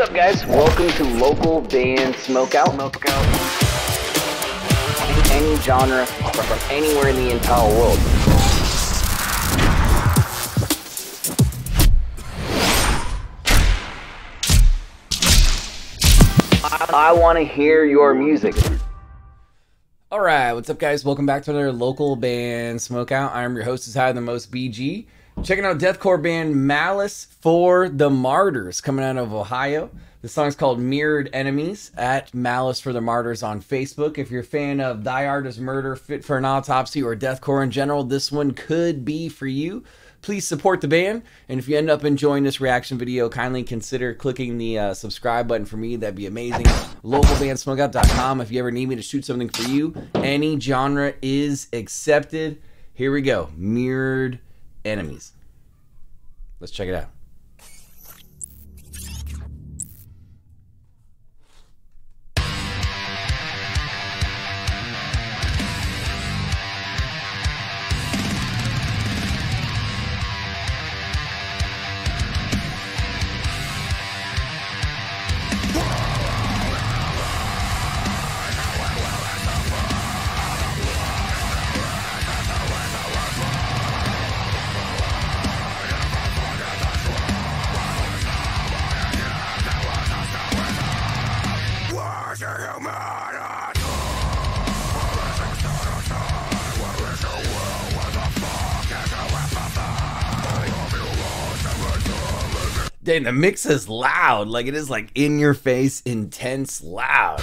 What's up, guys? Welcome to local band Smokeout. Smokeout. Any genre from anywhere in the entire world. I, I want to hear your music. All right, what's up, guys? Welcome back to another local band Smokeout. I'm your host, is high the most BG. Checking out deathcore band Malice for the Martyrs coming out of Ohio. The song's called Mirrored Enemies at Malice for the Martyrs on Facebook. If you're a fan of Die Artist Murder, Fit for an Autopsy, or deathcore in general, this one could be for you. Please support the band, and if you end up enjoying this reaction video, kindly consider clicking the uh, subscribe button for me. That'd be amazing. Localbandsmokeout.com if you ever need me to shoot something for you. Any genre is accepted. Here we go. Mirrored Enemies. Let's check it out. Dang, the mix is loud. Like it is like in your face, intense, loud.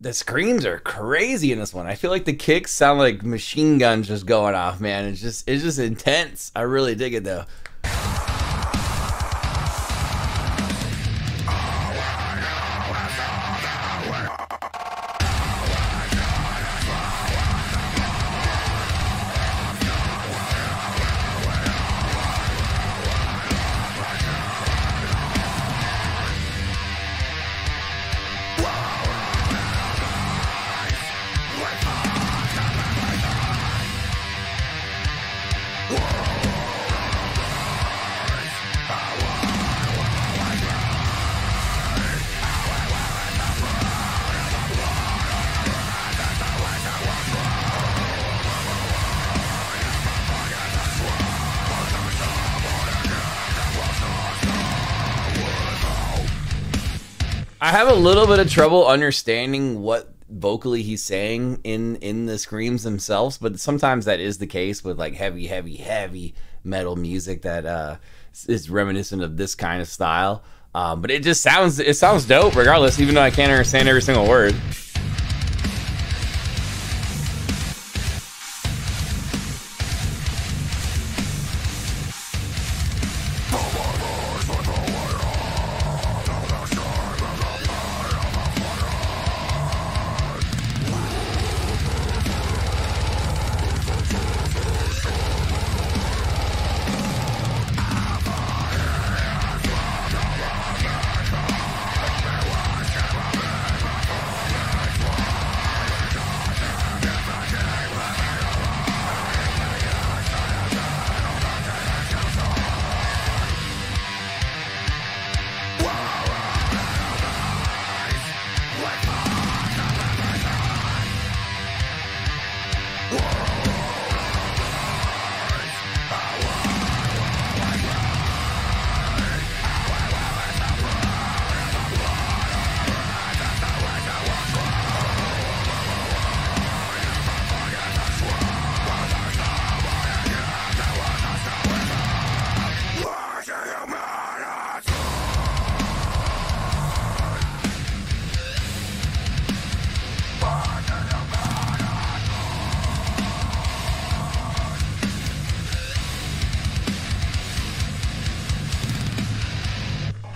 The screams are crazy in this one. I feel like the kicks sound like machine guns just going off, man. It's just it's just intense. I really dig it though. I have a little bit of trouble understanding what vocally he's saying in in the screams themselves, but sometimes that is the case with like heavy, heavy, heavy metal music that uh, is reminiscent of this kind of style. Um, but it just sounds it sounds dope regardless, even though I can't understand every single word.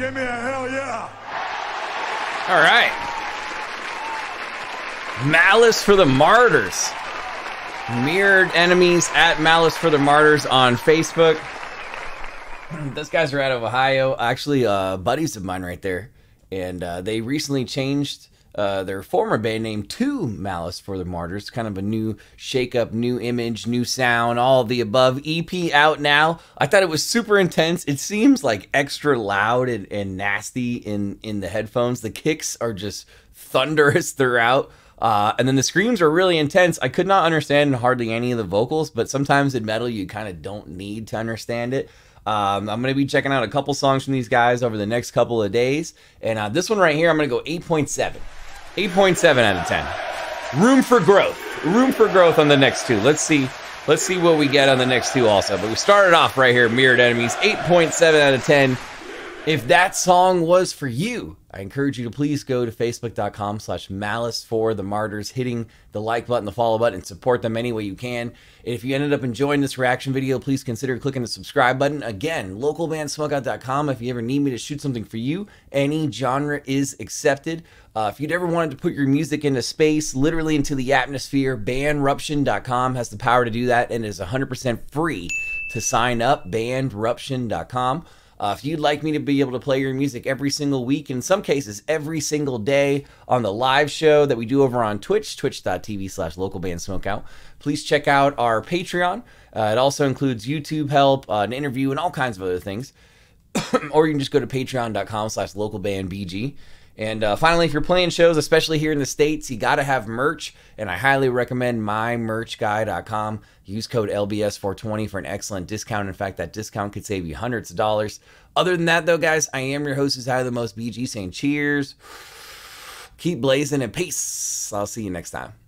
Give me a hell yeah. All right. Malice for the Martyrs. Mirrored enemies at Malice for the Martyrs on Facebook. Those guys are out of Ohio. Actually, uh, buddies of mine right there. And uh, they recently changed uh, their former band name to Malice for the Martyrs. Kind of a new shake-up, new image, new sound, all the above. EP out now. I thought it was super intense. It seems like extra loud and, and nasty in, in the headphones. The kicks are just thunderous throughout. Uh, and then the screams are really intense. I could not understand hardly any of the vocals, but sometimes in metal you kind of don't need to understand it. Um, I'm going to be checking out a couple songs from these guys over the next couple of days. And uh, this one right here, I'm going to go 8.7. 8.7 out of 10. Room for growth. Room for growth on the next two. Let's see. Let's see what we get on the next two also. But we started off right here, Mirrored Enemies, 8.7 out of 10. If that song was for you, I encourage you to please go to facebook.com slash malice for the martyrs, hitting the like button, the follow button, and support them any way you can. And if you ended up enjoying this reaction video, please consider clicking the subscribe button. Again, localbandsmokeout.com if you ever need me to shoot something for you. Any genre is accepted. Uh, if you'd ever wanted to put your music into space, literally into the atmosphere, bandruption.com has the power to do that and is 100% free to sign up, bandruption.com. Uh, if you'd like me to be able to play your music every single week, in some cases every single day on the live show that we do over on Twitch, twitch.tv slash local band smokeout, please check out our Patreon. Uh, it also includes YouTube help, uh, an interview, and all kinds of other things. or you can just go to patreon.com slash local band BG. And uh, finally, if you're playing shows, especially here in the States, you got to have merch. And I highly recommend mymerchguy.com. Use code LBS420 for an excellent discount. In fact, that discount could save you hundreds of dollars. Other than that, though, guys, I am your host who's high the most BG saying cheers, keep blazing, and peace. I'll see you next time.